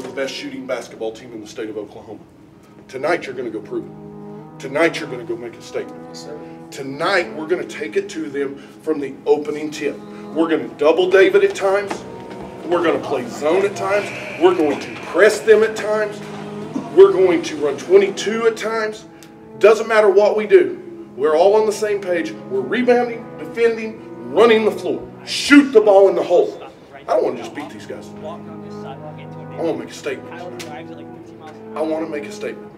are the best shooting basketball team in the state of Oklahoma. Tonight, you're going to go prove it. Tonight, you're going to go make a statement. Tonight, we're going to take it to them from the opening tip. We're going to double David at times. We're going to play zone at times. We're going to press them at times. We're going to run 22 at times. Doesn't matter what we do. We're all on the same page. We're rebounding, defending, running the floor. Shoot the ball in the hole. I don't want to just beat these guys. I want to make a statement. I want to make a statement.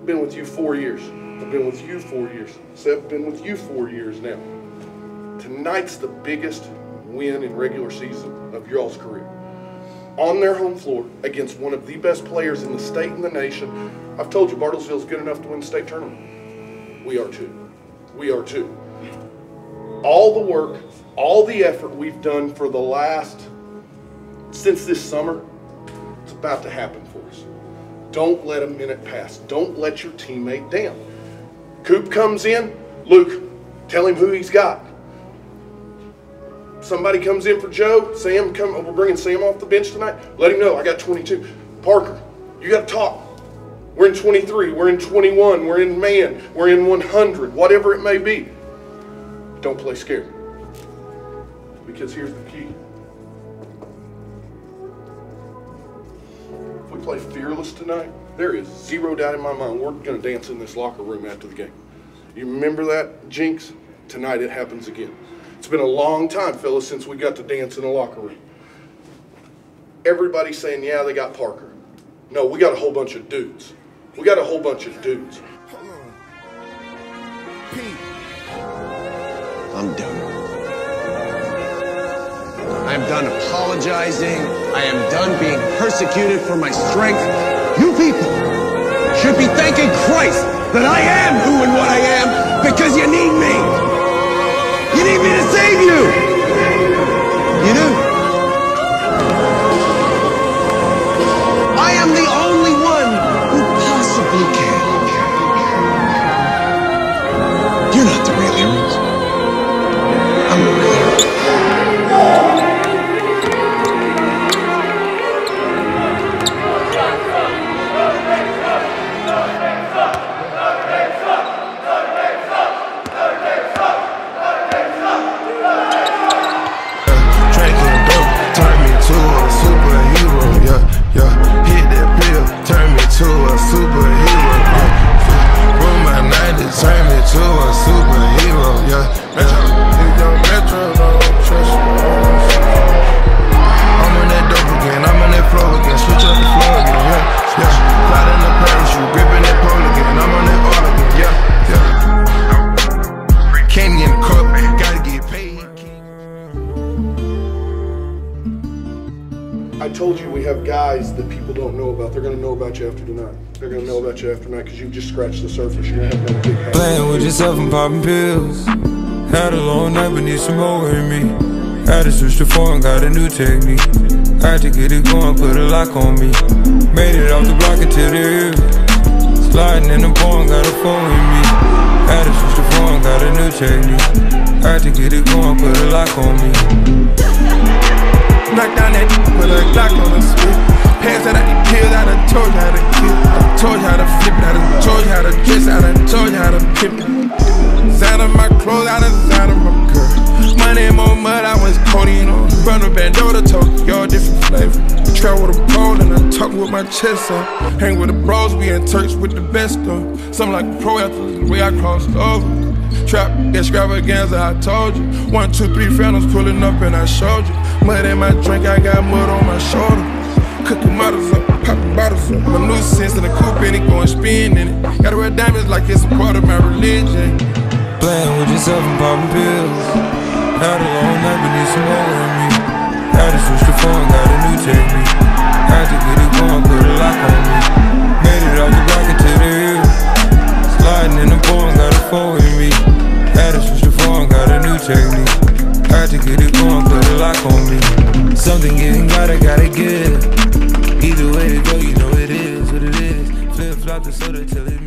I've been with you four years. I've been with you four years. Seth, been with you four years now. Tonight's the biggest win in regular season of y'all's career. On their home floor against one of the best players in the state and the nation. I've told you Bartlesville's good enough to win the state tournament. We are too. We are too. All the work, all the effort we've done for the last, since this summer, about to happen for us. Don't let a minute pass. Don't let your teammate down. Coop comes in, Luke, tell him who he's got. Somebody comes in for Joe, Sam come we're bringing Sam off the bench tonight. Let him know I got 22. Parker, you got to talk. We're in 23, we're in 21, we're in man, we're in 100, whatever it may be. Don't play scared. Because here's the key. We play fearless tonight, there is zero doubt in my mind we're going to dance in this locker room after the game. You remember that, Jinx? Tonight it happens again. It's been a long time, fellas, since we got to dance in the locker room. Everybody's saying, yeah, they got Parker. No, we got a whole bunch of dudes. We got a whole bunch of dudes. I'm done. I am done apologizing. I am done being persecuted for my strength. You people should be thanking Christ that I am who and what I am because you need me. You need me to save. You I told you we have guys that people don't know about. They're to know about you after tonight. They're to know about you after tonight because you've just scratched the surface. You're to have no big. Playing with yourself and popping pills. Had a long night, but need some more in me. Had to switch the phone, got a new technique. Had to get it going, put a lock on me. Made it off the block until the hill. Sliding in the pond, got a phone with me. Had to switch the phone, got a new technique. Had to get it going, put a lock on me. Knock down that with a Glock on the spit. Pants out of the pills, I done told you how to kill. I told you how to flip it, I done told you how to dress, I done told you how to pimp it. Design of my clothes, I done design of my girl. Money, more mud, I was codeine on. Run From the bando to Tokyo, different flavor. Travel with a pole and I talk with my chest up. Hang with the bros, we in Turks with the best of. Something like a pro after the way I crossed over. Trap, extravaganza, I told you. One, two, three phantoms pulling up and I showed you. Mud in my drink, I got mud on my shoulder. Cooking models up, popping bottles up. My new sense in the coupe and it going spin in it. Gotta wear diamonds like it's a part of my religion. Playing with yourself and popping pills. Had a long night, but need some more in me. Had to switch the phone, got a new technique. Had to get it going, put a lock on me. Something getting gotta, gotta give. Either way to go, you know it is what it is. Flip flop the soda till it